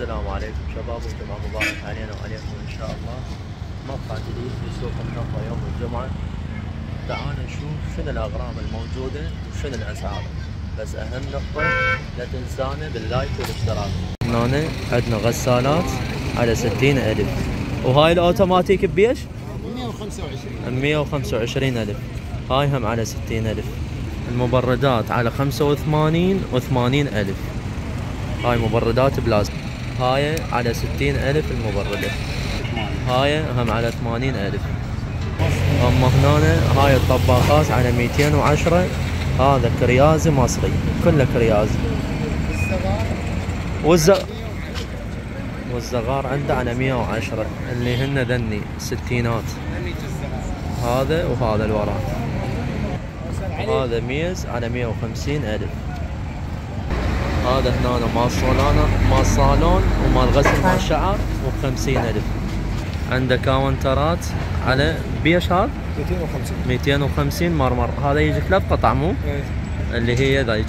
السلام عليكم شباب وجمعة مبارك علينا وعليكم إن شاء الله. مقطع جديد في سوق النهضة يوم الجمعة. تعال نشوف شنو الاغراض الموجودة وشنو الأسعار. بس أهم نقطة لا تنسانا باللايك والاشتراك. هنا عندنا غسالات على ستين ألف. وهاي الأوتوماتيك بيش؟ 125 125 ألف. هاي هم على 60 ألف. المبردات على 85 و80 ألف. هاي مبردات بلاستيك. هاي على 60 ألف المبردة هاي هم على 80 ألف. اما هنا هاي الطباخات على 210 هذا كريازي مصري كله كريازي والز والزغار عنده على 110 اللي هن ذني ستينات. هذا وهذا الوراء هذا ميز على 150 ألف. هذا هنا مال صالون مال صالون ومال غسل مال شعر ب 50 ألف. عنده كاونترات على بيش هذا؟ 250 250 مرمر هذا يجي ثلاث قطع مو إيه. اللي هي ذيك.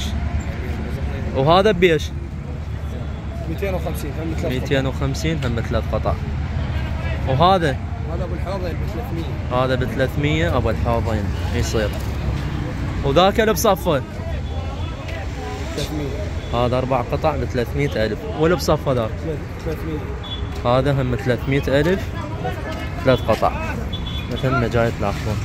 وهذا بيش؟ 250 هم 300 250 هم ثلاث قطع وهذا؟ هذا أبو الحوضين ب 300 هذا ب 300 أبو الحوضين يصير. وذاك اللي بصفه؟ 300 هذا أربع قطع ب 300 ألف. واللي بصفه ذاك 300 هذا هم 300 ألف. ثلاث قطع. مثل ما جاي تلاحظون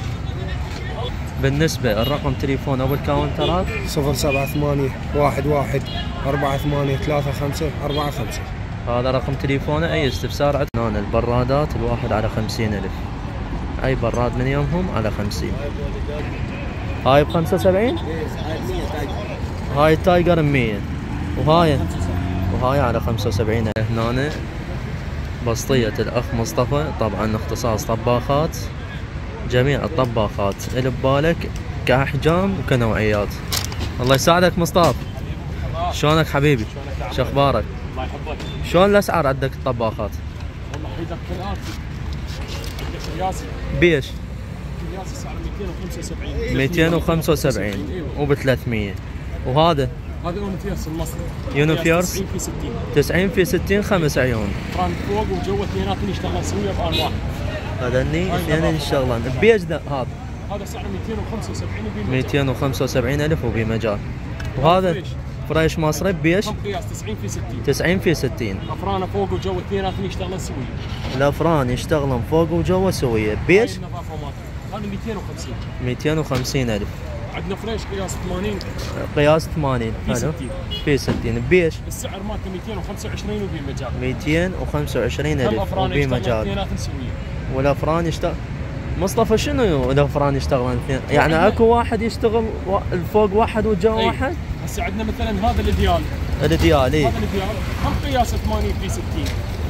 بالنسبة الرقم تليفون ابو الكاونترات 078 11 48 35 45 هذا رقم تليفونه أي استفسار عندنا. هنا البرادات الواحد على 50 ألف. أي براد من يومهم على 50 هاي ب 75 هاي التايجر 100 وهاي. وهاي على 75 هنا بسطية الأخ مصطفى طبعا اختصاص طباخات. جميع الطباخات اللي ببالك كأحجام وكنوعيات. الله يساعدك مصطفى. شلونك حبيبي؟ شو أخبارك؟ الله يحفظك. شلون الأسعار عندك الطباخات؟ والله عندك رياسي بيش. رياسي سعره 275 275 وب 300 وهذا؟ هذا اونفيرس المصري يونيفيرس 90 في 60 90 في 60 خمس عيون. أفرانه فوق وجوا اثنيناتهم يشتغلون سويه بآن واحد. هذني اثنين يشتغلون ذا هذا. هذا سعره 275 وبي 275 ألف وبمجال وهذا فريش. فريش مصري بيش؟ قياس 90 في 60 90 في 60 افرانه فوق وجوا اثنيناتهم يشتغلون سويه الافران يشتغلون فوق وجوا سوية. بيش؟ هذا 250 250 ألف. عندنا فريش قياس 80 قياس 80 في حلو. 60 في 60 بيش؟ السعر مالته 225 وبي مجال. 225 هم الف اثنيناتهم سويه والأفران يشتغل؟ مصطفى شنو الأفران يشتغلون اثنين؟ يعني أكو واحد يشتغل فوق واحد وجوا أي. واحد؟ هسه عندنا مثلا هذا الإديال. الديال اي هذا الإديال. هم قياسه 80 في 60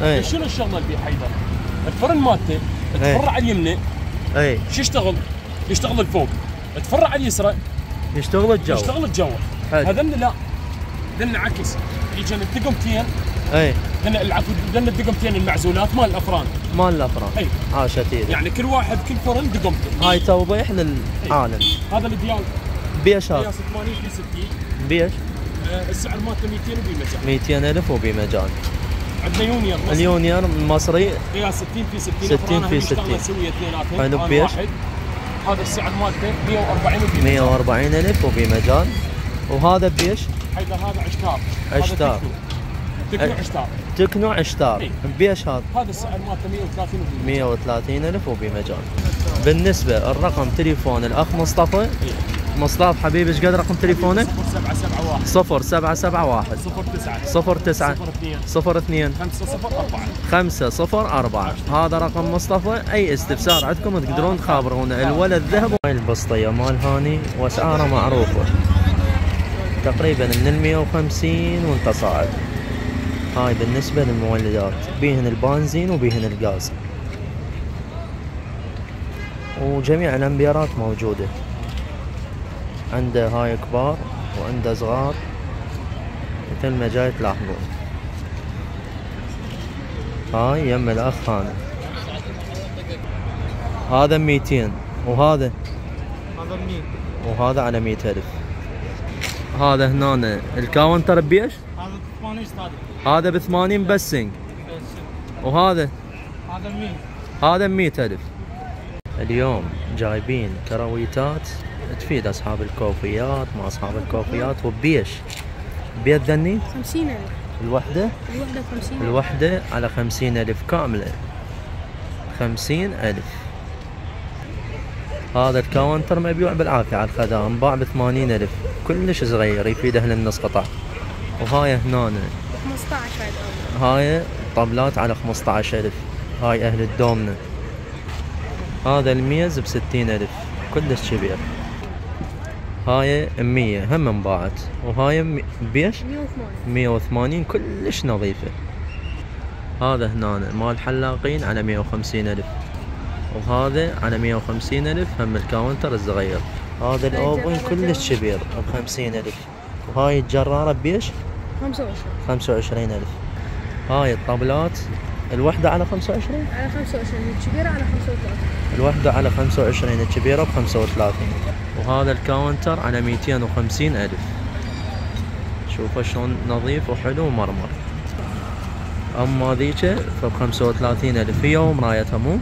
اي شنو الشغلة اللي حيدر؟ الفرن مالته تفرع على اليمنى. اي شو يشتغل؟ يشتغل الفوق. تفرع على اليسرى. يشتغل الجو. يشتغل الجو. هذن لا. هذن عكس يجن الدقمتين. اي هذن العفو هذن الدقمتين المعزولات مال الأفران. مال الأفران. اي عاشتيري يعني كل واحد كل فرن دقمته هاي توضيح للعالم هذا الاديال بيش هذا قياس 80 في 60 بيش آه، السعر مالته 200 وبمجال 200 ألف وبمجال عندنا يونيون. مصري. اليونير المصري قياس 60 في 60 60 أفرانها في يشتغلون 60. سويه اثنيناتهم حلو بيش؟ واحد. هذا السعر مالته؟ 140 وبمجال 140 ألف وبمجال وهذا بيش؟ هيدا هذا عشتار. هذا عشتار. تكنو. عشتار. تكنو عشتار. إي. بيش هذا؟ هذا السعر مالته 130 وبمجال 130 ألف وبمجال بالنسبة الرقم تليفون الأخ مصطفى مصطفى حبيبي إيش قد رقم تليفونك؟ 0771 صفر سبعة سبعة واحد. 09 صفر تسعة. 02 صفر اثنين. 504 خمسة صفر أربعة. هذا رقم مصطفى. أي استفسار عندكم تقدرون تخابرونا الولد ذهب هاي البسطية مال هاني؟ وأسعاره معروفة. تقريبا من المية وخمسين وانت صاعد. هاي بالنسبة للمولدات. بيهن البنزين وبيهن الغاز وجميع الأمبيرات موجودة. عنده هاي كبار وعنده صغار. مثل ما جاي تلاحظون هاي يم الأخ هذا. هذا 200 وهذا؟ هذا منين؟ وهذا على 100 ألف. هذا هنا الكاونتر بيش؟ هذا 80 صادق هذا ب 80 بس سنج وهذا؟ هذا 100 هذا 100 ألف. اليوم جايبين كرويتات. تفيد أصحاب الكوفيات ما أصحاب الكوفيات وبيش؟ بيش ذني؟ خمسين ألف. الوحدة؟ الوحدة بخمسين ألف. الوحدة على خمسين ألف كاملة. خمسين ألف. هذا الكاونتر مبيوع بالعافية على الخدام انباع بثمانين ألف. كلش صغير يفيد أهل النص قطع. وهاي هنا خمسطعش هاي الأول هاي طبلات على خمسة عشر ألف. هاي أهل الدومنة. هذا الميز بستين ألف. كلش كبير. هاي مية هم انباعت وهاي بيش؟ مية وثمانية مية وثمانين كلش نظيفة. هذا هنا مال حلاقين على مية وخمسين ألف. وهذا على مية وخمسين ألف هم ال counter الصغير. هذا ال oven كلش كبير بخمسين ألف. وهاي الجرارة بيش؟ خمسة وعشرين. خمسة وعشرين ألف. هاي الطبلات الوحدة على خمسة وعشرين؟ على خمسة وعشرين الكبيرة على خمسة وثلاثين. الوحدة على خمسة وعشرين الكبيرة بخمسة وثلاثين. وهذا ال counter على ميتين وخمسين ألف. شوفه شلون نظيف وحلو ومرمر. أما ذيك فبخمسة وثلاثين ألف. هي ومرايتها مو؟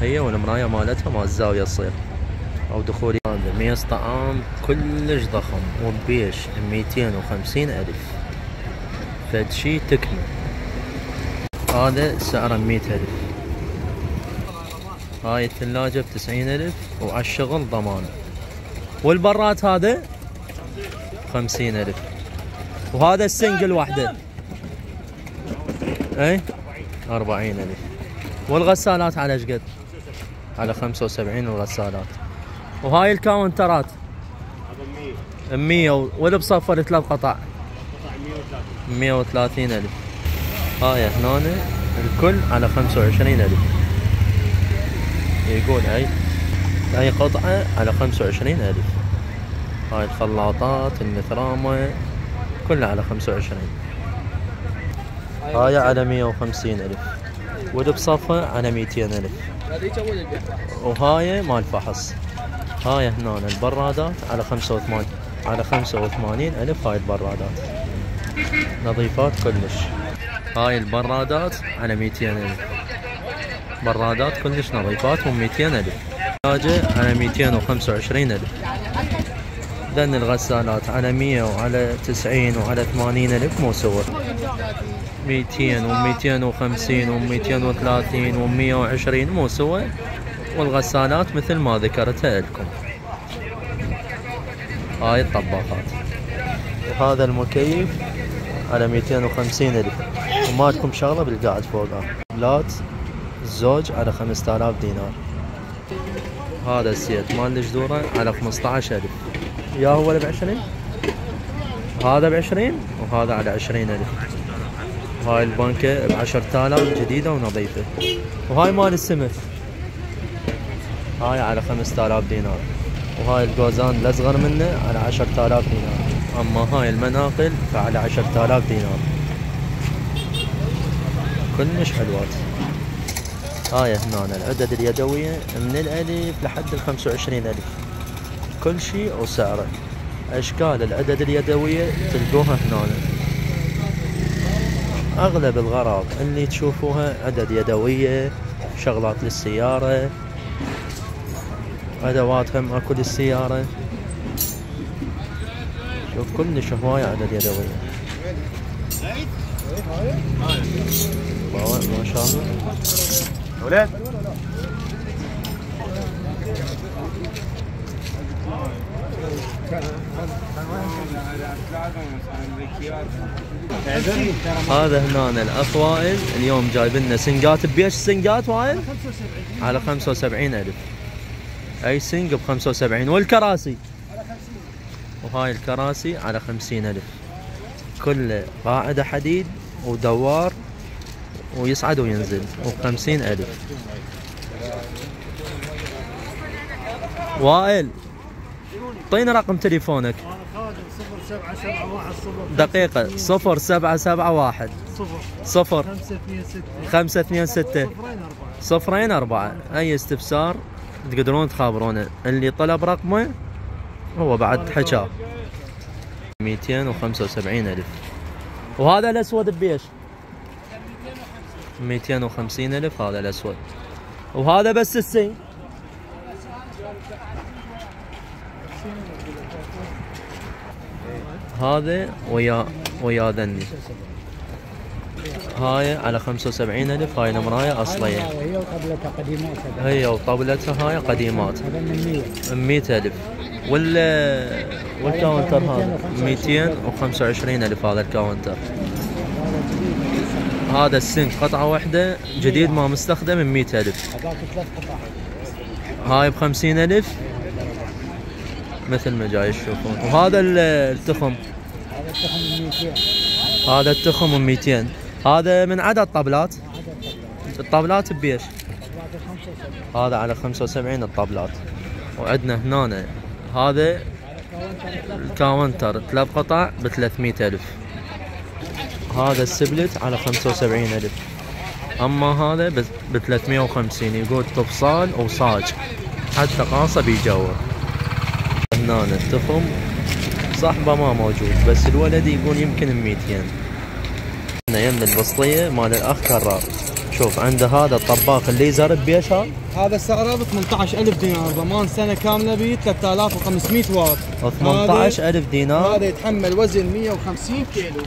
هي والمراية مالتها مال الزاوية تصير أو دخولي. هذا ميز طعام كلش ضخم وبيش ميتين وخمسين ألف. فد شي تكمل. هذا سعره مية ألف. هاي الثلاجة بتسعين ألف وعلى الشغل ضمان. والبراد هذا خمسين ألف. وهذا ال sink واحدة اي أربعين ألف. والغسالات على إيش قد؟ على خمسة وسبعين الغسالات وهاي الكاونترات؟ مية. واللي بصفه ثلاث قطع. مية وثلاثين ألف. هاي هنا الكل على خمسة وعشرين ألف. يقول هاي. هاي قطعة على خمسة وعشرين ألف. هاي الخلاطات المثرامة كلها على خمسة وعشرين. هاي على مية وخمسين ألف. واللي بصفة على ميتين ألف. وهاي مال فحص. هاي هنا البرادات على خمسة وثمانين على خمسة وثمانين ألف هاي البرادات. نظيفات كلش. هاي البرادات على ميتين ألف. برادات كلش نظيفات و 200 ألف. ثلاجة على 225 ألف. ذن الغسالات على 100 وعلى 90 وعلى 80 ألف مو سوا 200 و 250 و 230 و 120 مو سوا والغسالات مثل ما ذكرتها لكم. هاي الطباخات وهذا المكيف على 250 ألف. ومالكم شغلة بالقاعد فوقها بلات الزوج على 5000 دينار. هذا السيت مال الجذورة على 15000 يا هو ب 20 هذا ب 20 وهذا على 20000 هاي البنكة ب 10000 جديدة ونظيفة. وهاي مال السمك. هاي على 5000 دينار. وهاي الجوزان الأصغر منه على 10000 دينار. أما هاي المناقل فعلى 10000 دينار. كلش حلوات. هاي هنا العدد اليدوية من الألف لحد ال 25 ألف. كل شيء وسعره. أشكال العدد اليدوية تلقوها هنا أغلب الغراض اللي تشوفوها عدد يدوية شغلات للسيارة أدوات هم أكو للسيارة. شوف كلش هواية عدد يدوية. ما شاء الله. أولاد. هذا هنا الاخ وائل اليوم جايب لنا سنقات بيش سنقات وائل؟ على 75 ألف. أي سنق ب 75 والكراسي؟ وهاي الكراسي على 50 ألف. كله قاعدة حديد ودوار ويصعد وينزل. 50 ألف. وائل اعطينا رقم تليفونك. دقيقة صفر سبعة سبعة واحد. صفر خمسة اثنين ستة. صفرين أربعة. أي استفسار تقدرون تخابرونه. اللي طلب رقمه هو بعد حكاه 275 ألف. وهذا الأسود بيش. 250 ألف هذا الأسود. وهذا بس السين هذا ويا ويا ذني. هاي على 75 ألف هاي المراية أصلية. هي وقبلتها قديمات هي هاي قديمات. هذا من 100 100 ألف. وال وال counter هذا. 225 ألف هذا ال counter. هذا ال sink قطعة واحدة جديد ما مستخدم 100 ألف. هذاك ثلاث قطع. هاي ب 50 ألف. مثل ما جاي تشوفون وهذا ال- التخم. هذا التخم من 200 هذا التخم ب 200 هذا من عدد طبلات الطبلات بيش بعد 75 هذا على 75 الطبلات وعندنا هنا هذا ال counter. ثلاث قطع ب 300 ألف. هذا ال split على 75 ألف. أما هذا ب 350 يقول تفصال وصاج حتى قاصة بيجور هنا التخم صاحبه ما موجود بس الولد يقول يمكن 200 هنا يم البسطية مال الأخ كرار. شوف عنده هذا الطباخ الليزر بيش هذا هذا سعره ب 18000 دينار ضمان سنة كاملة ب 3500 واط. 18000 دينار. هذا يتحمل وزن 150 كيلو.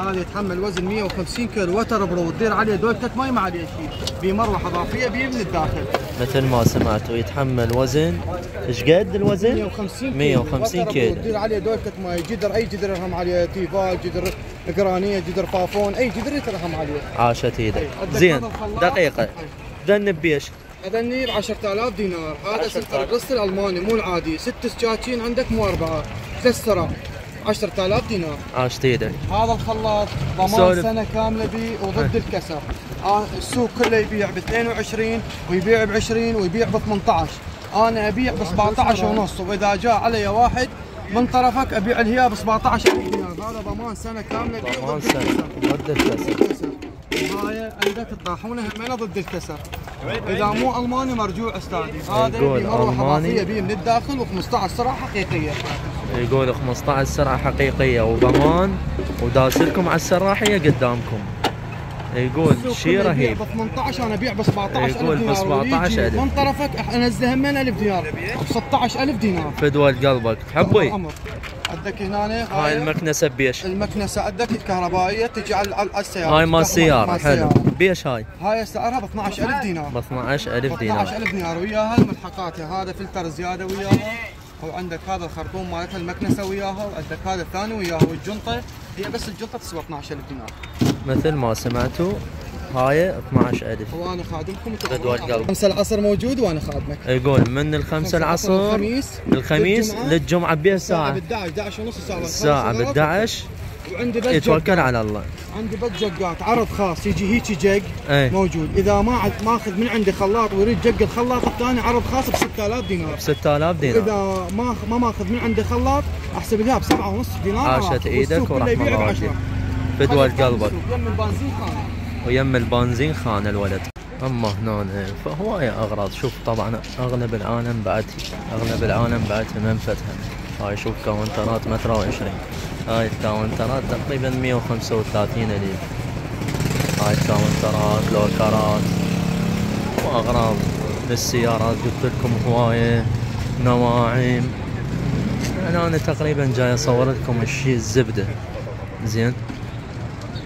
هذا يتحمل وزن 150 كيلو. waterproof تدير عليه دولكة ماي ما عليه شيء بمروحه إضافية بيه من الداخل. مثل ما سمعتوا يتحمل وزن. إيش قد الوزن؟ 150 كيلو. 150 waterproof كيلو. تدير عليه دولكة ماي جدر أي جدر يرهم عليه؟ تيفال جدر قرانية جدر فافون أي جدر يترهم عليه. عاشت إيدك زين. دقيقة. ذني بيش. ذني ب 10000 دينار. هذا سنتر القسط الألماني مو العادي. ست سكاكين عندك مو أربعة. ثلاث سرع 10000 دينار. عاشت إيدك هذا الخلاط ضمان سولف. سنة كاملة بي وضد الكسر. آه السوق كله يبيع ب 22 ويبيع ب 20 ويبيع ب 18 أنا أبيع ب 17 ونص وإذا جاء علي واحد من طرفك أبيع الهيا ب 17 دينار. هذا ضمان سنة كاملة بي ضمان الكسر. ضد الكسر. وهاي عندك الطاحونه همينه ضد الكسر. إذا مو ألماني مرجوع أستاذي. هذا ألماني. اضافيه بيه من الداخل و15 سرعه حقيقية. يقول 15 سرعة حقيقية وضمان وداسلكم على السراحية قدامكم. يقول شيء رهيب. ب 18 أنا أبيع ب 17000 يقول ب دينار. 17,000. ويجي من طرفك انزله همين 1000 دينار. ب 16000 دينار. فدوى قلبك. حبي عندك هنا هاي المكنسة بيش المكنسة عندك كهربائيه تجي على السيارة. هاي مال مال حلو. بيش هاي. هاي سعرها ب 12000 دينار. ب 12000 دينار. 12000 دينار. وياها الملحقاتها هذا فلتر زيادة وياها. وعندك هذا الخرطوم مالتها المكنسه وياها وعندك هذا الثاني وياها والجنطة. هي بس الجنطة تسوى 12000 دينار. مثل ما سمعتوا هاي 12000 وأنا خادمكم بدوى القلب. خمسة العصر موجود وأنا خادمك. يقول من الخمسة العصر الخميس الخميس للجمعة. الساعة ساعة ب 11 11 ونص الساعة ب 11 وعندي بس يتوكل. على الله. عندي بس جقات عرض خاص يجي هيك جق اي موجود. إذا ما ماخذ من عندي خلاط ويريد jug الخلاط الثاني عرض خاص ب 6000 دينار. 6000 دينار. اذا ما ما ماخذ من عندي خلاط أحسب لها ب 7 ونص دينار عاشت. إيدك يبيع الله فدوى هذا قلبك يم البنزين خانة. ويم البنزين خان الولد. أما هنا فهواية أغراض. شوف طبعا أغلب العالم بعد أغلب العالم بعد منفتها هاي شوف كاونترات متر وعشرين. هاي الكاونترات تقريبا 135 الف هاي الكاونترات لوكرات وأغراض للسيارات قلت لكم هواية نواعم يعني أنا تقريبا جاي أصور لكم الشيء الزبدة. زين؟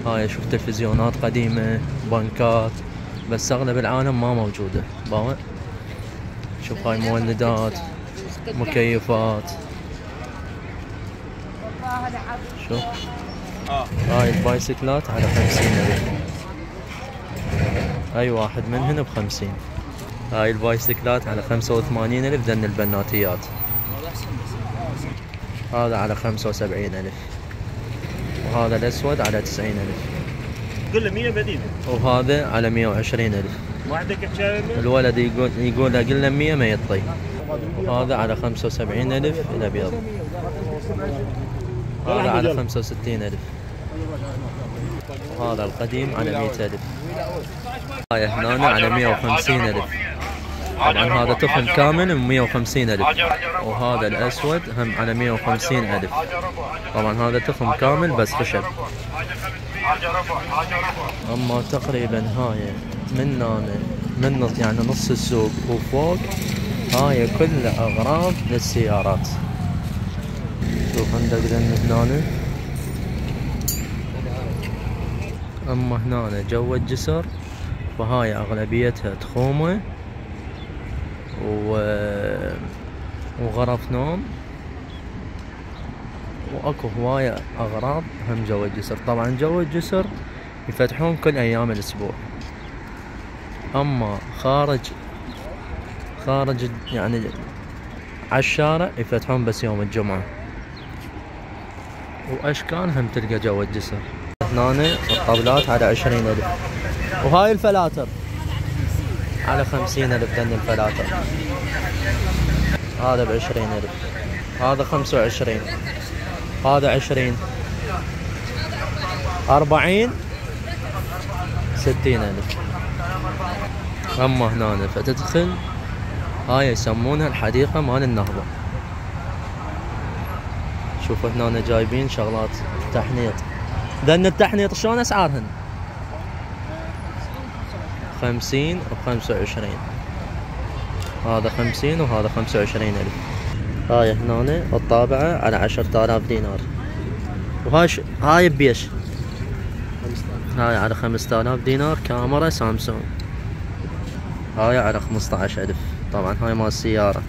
هاي شوف تلفزيونات قديمة بنكات بس أغلب العالم ما موجودة. باوع؟ شوف هاي مولدات مكيفات. شوف هاي البايسكلات على خمسين ألف أي واحد منهن بخمسين. هاي البايسكلات على خمسة وثمانين ألف ذن البناتيات. هذا على خمسة وسبعين ألف. وهذا الأسود على تسعين ألف. قل له 100 مدينه وهذا على مية وعشرين ألف. ما عندك شاي الولد يقول يقول أقل له 100 ما يطي. وهذا على 75 ألف الأبيض. هذا على 65 ألف. وهذا القديم على 100 ألف. هاي هنا على 150 ألف. طبعا هذا تخم كامل ب 150 ألف. وهذا الأسود هم على 150 ألف. طبعا هذا تخم كامل بس خشب. أما تقريبا هاي من هنا من يعني نص السوق وفوق هاي كلها أغراض للسيارات. شوف عندك ذن هنا أما هنا جو الجسر فهاي أغلبيتها تخومه و... وغرف نوم. وأكو هواية أغراض هم جو الجسر. طبعا جو الجسر يفتحون كل أيام الأسبوع. أما خارج خارج يعني على الشارع يفتحون بس يوم الجمعة. واشكال هم تلقى جو الجسر؟ هنا الطاولات على عشرين ألف. وهاي الفلاتر. على خمسين ألف ذن الفلاتر. هذا بعشرين ألف. هذا خمسة وعشرين. هذا عشرين. أربعين. ستين ألف. أما هنا فتدخل هاي يسمونها الحديقة مال النهضة. شوفوا هنا جايبين شغلات تحنيط. ذن التحنيط شلون أسعارهن خمسين وخمسة وعشرين. هذا خمسين وهذا خمسة وعشرين ألف. هاي هنا الطابعة على عشرة آلاف دينار. وهاي ش... هاي بيش. هاي على خمسة آلاف دينار كاميرا سامسونج. هاي على خمسة عشر ألف. طبعا هاي مال السيارة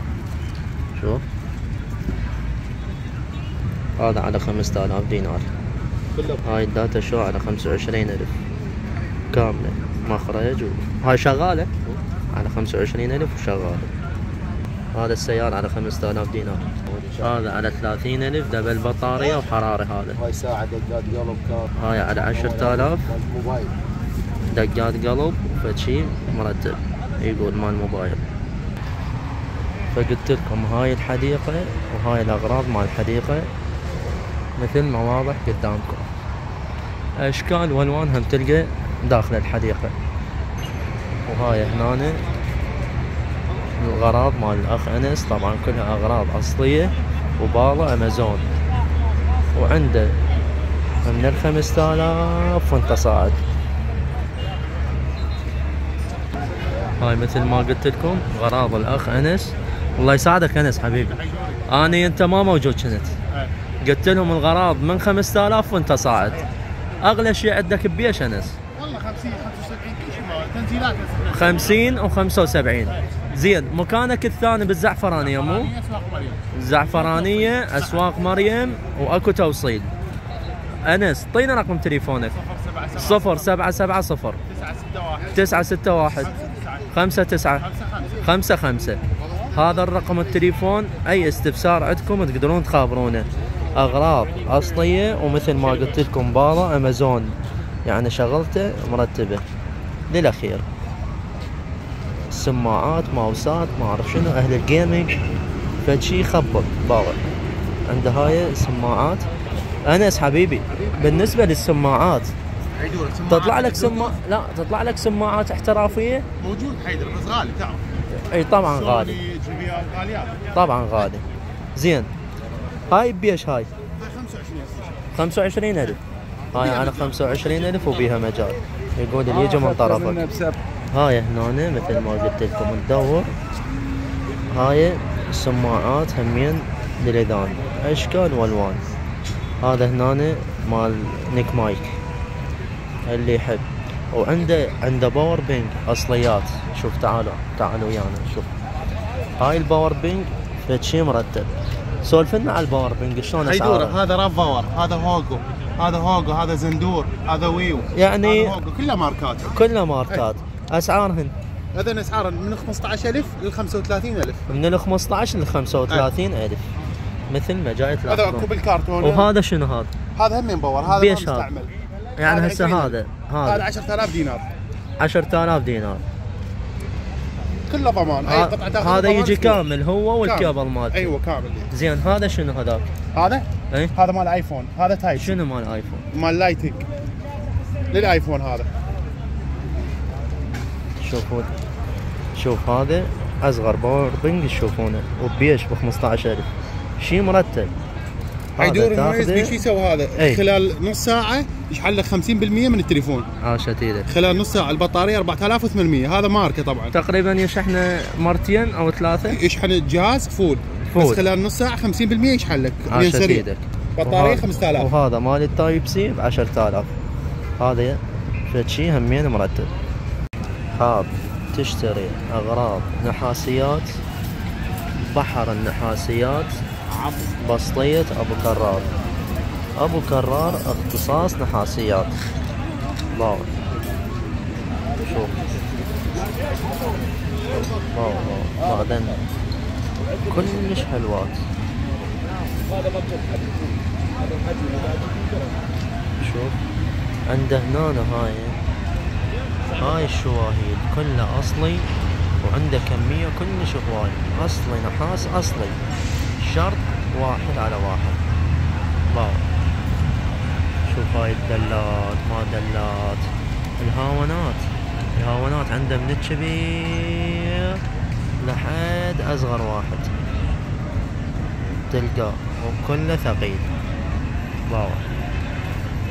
شوف. هذا على خمسة آلاف دينار. هاي ال data show؟ على خمسة وعشرين ألف. كاملة. مخرج وهاي شغالة؟ على خمسة وعشرين ألف وشغالة. هذا السيارة على خمسة آلاف دينار. هذا على ثلاثين ألف double بطارية وحرارة هذا. هاي ساعة دقات قلب كار. هاي على عشرة آلاف. دقات قلب وفد شي مرتب. يقول مال موبايل. فقلت لكم هاي الحديقة وهاي الأغراض مال الحديقة. مثل ما واضح قدامكم. أشكال وألوان هم تلقى داخل الحديقة. وهاي هنا الغراض مال الأخ أنس. طبعا كلها أغراض أصلية وباضة أمازون. وعنده من الخمسة آلاف وانت صاعد. هاي مثل ما قلت لكم غراض الأخ أنس. الله يساعدك أنس حبيبي. آني أنت ما موجود كنت. قلت لهم الغراض من 5000 وانت صاعد. أغلى شيء عندك بيش انس والله 50 75 كل شيء تنزيلات 50 و75 زين مكانك الثاني بالزعفرانية مو؟ أسواق مريم. زعفرانية أسواق مريم وأكو توصيل. أنس طينا رقم تليفونك. 0 7 0 7 7 0 9 6 1 9 6 1 خمسة تسعة. 5 5 خمسة خمسة. هذا الرقم التليفون أي استفسار عندكم تقدرون تخابرونه. أغراض أصلية ومثل ما قلت لكم باضة أمازون. يعني شغلته مرتبة. للأخير. سماعات ماوسات ما أعرف شنو أهل الجيمنج فشي خبط باضة عنده هاي سماعات. أنس حبيبي بالنسبة للسماعات تطلع لك سما لا تطلع لك سماعات احترافية؟ موجود حيدر بس غالي تعرف. إي طبعا غالي. طبعا غالي. زين. هاي بيش هاي هاي؟ 25 خمسة وعشرين ألف. هاي على خمسة وعشرين ألف وبيها مجال. يقول اللي يجي من طرفك. هاي هنا مثل ما قلت لكم ندور هاي السماعات همين للإذان. أشكال وألوان. هذا هنا مال نيك مايك. اللي يحب. وعنده عنده باور بينج أصليات. شوف تعالوا تعالوا ويانا شوف. هاي الباور بينج فد شي مرتب. سولف لنا على الباور بينج شلون أسعاره؟ هذا راف باور هذا هوجو هذا هوجو هذا زندور هذا ويو يعني- هذا كلها ماركات. كلها ماركات. أسعارهن؟ هذا اسعار من 15000 لل 35000 من ال 15 لل 35 ألف. مثل ما جاي هذا اكو بالكرتون وهذا شنو هذا؟ هذا هم power هذا بيش؟ مستعمل. يعني هسه 20 هذا هذا. هذا 10000 دينار. 10000 دينار. كله ضمان. أي قطعة تأخذ هذا يجي. كامل هو والكابل مالته. أيوه كامل. زين هذا شنو هذاك؟ هذا؟ إي؟ هذا مال iPhone هذا type. شنو مال iPhone؟ مال lightning لل iPhone هذا. شوفوا شوف هذا أصغر power bank تشوفونه وبيش ب 15000 شي مرتب. هذا يدور المميز شو يسوي هذا. إي. خلال نص ساعة يشحن لك 50% من التليفون. عاشت إيدك خلال نص ساعة البطارية 4800 هذا ماركة طبعا. تقريبا يشحن مرتين أو ثلاثة. يشحن الجهاز full, full. بس خلال نص ساعة 50% يشحن لك. عاشت سريع. إيدك بطارية وهذا- 5000 وهذا مال ال type C ب 10000 هذا فد شي همين مرتب. حاب تشتري أغراض نحاسيات. بحر النحاسيات. بسطية أبو كرار. أبو كرار اختصاص نحاسيات. واو شوف. واو واو بعدين كلش حلوات. شوف. عنده هنا هاي. هاي الشواهيد كلها أصلي وعنده كمية كلش هواي. أصلي نحاس أصلي. شرط واحد على واحد. wow. شوف هاي الدلات ما دلات. الهاونات. الهاونات عنده من الكبير لحد أصغر واحد. تلقاه وكله ثقيل. واو.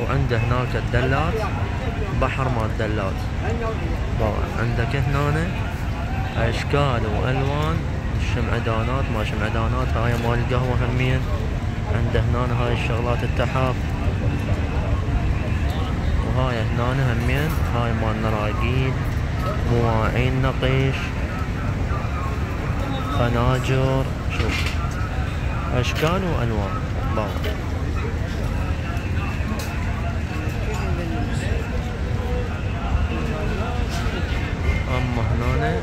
وعنده هناك الدلات. بحر مال الدلات. واو. عندك هنا أشكال وألوان. الشمعدانات ما شمعدانات هاي مال القهوة همين. عنده هنا هاي الشغلات التحف وهاي هنا همين هاي مال نراقيل مواعين نقيش خناجر شوف. أشكال وألوان. واو أما هنا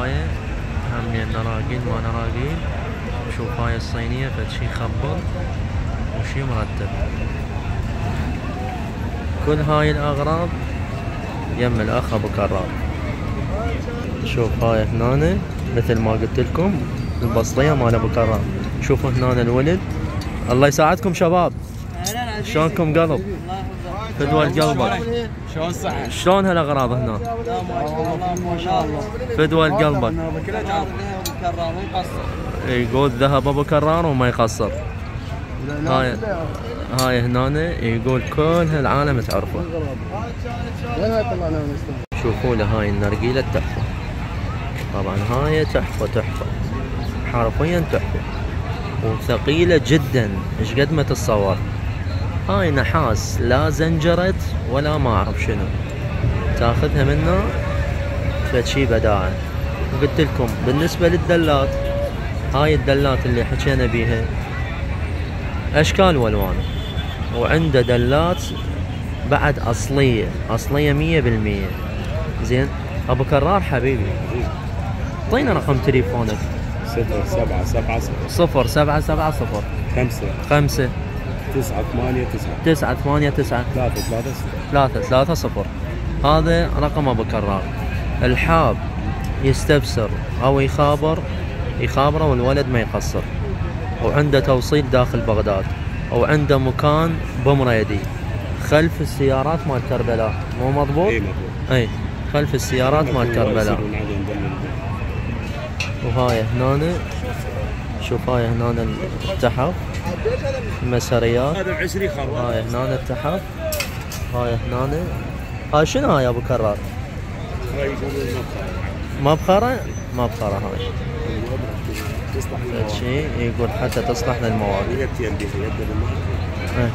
فهاي هم نراقيل ما نراقيل شوف هاي الصينية فد شي خبر؟ وشي مرتب. كل هاي الاغراض يم الاخ ابو كرار شوف هاي هنا مثل ما قلت لكم البسطية مال ابو كرار شوفوا هنا الولد. الله يساعدكم شباب. شلونكم قلب؟ فدوى قلبك. شلون صحة؟ شلون هالأغراض هنا؟ ما شاء الله فدوى قلبك. يقول ذهب أبو كرار وما يقصر. هاي هاي هنا يقول كل هالعالم تعرفه. شوفوا له هاي النرجيلة تحفة. طبعا هاي تحفة تحفة. حرفيا تحفة. وثقيلة جدا. إيش قد ما تتصور. هاي نحاس لا زنجرت ولا ما أعرف شنو. تاخذها منه فد شي بداعة. وقلت لكم بالنسبة للدلات هاي الدلات اللي حكينا بيها أشكال وألوان. وعنده دلات بعد أصلية أصلية مية بالمية. زين؟ أبو كرار حبيبي. اعطينا رقم تليفونك. صفر سبعة سبعة صفر. صفر سبعة سبعة صفر. خمسة. خمسة. تسعة ثمانية تسعة. تسعة ثمانية تسعة. ثلاثة ثلاثة صفر. ثلاثة ثلاثة صفر هذا رقم أبو كرار. الحاب يستفسر أو يخابر يخابره والولد ما يقصر. وعنده توصيل داخل بغداد. وعنده مكان بمريدي خلف السيارات مال كربلاء. مو مضبوط؟ إي مضبوط. إي خلف السيارات مال كربلاء. وهاي هنا شوف هاي هنا التحف. المسريات هذا ب 20 خروف هاي هنا التحف. هاي هنا هاي شنو هاي أبو كرار؟ هاي يقولون ما بخرة؟ ما بخرة هاي. تصلح فد للمواقف شي يقول حتى تصلح بالماركة إيه.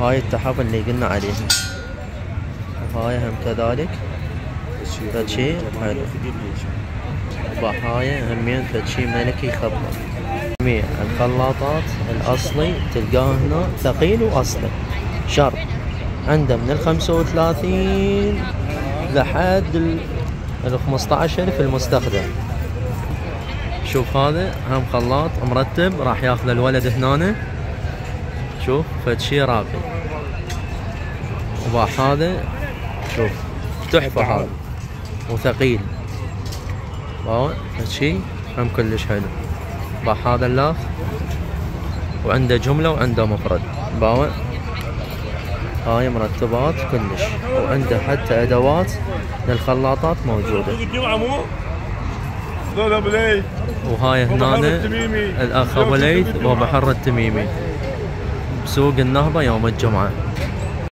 هاي التحف اللي قلنا عليها. وهاي هم كذلك. فد شي حلو. وهاي همين فد شي ملكي خبر. جميع الخلاطات الأصلي تلقاه هنا ثقيل وأصلي. شرط. عنده من ال 35 لحد ال ال 15000 المستخدم. شوف هذا هم خلاط مرتب راح ياخذ الولد هنا شوف فد شي راقي. وباح هذا شوف تحفة هذا. وثقيل. واو فد شي هم كلش حلو. باح هذا اللاف وعنده جملة وعنده مفرد. باوع. هاي مرتبات كلش. وعنده حتى أدوات للخلاطات موجودة. الجمعة وهاي هنا. الأخ أبو ليث وابو حر التميمي. بسوق النهضة يوم الجمعة.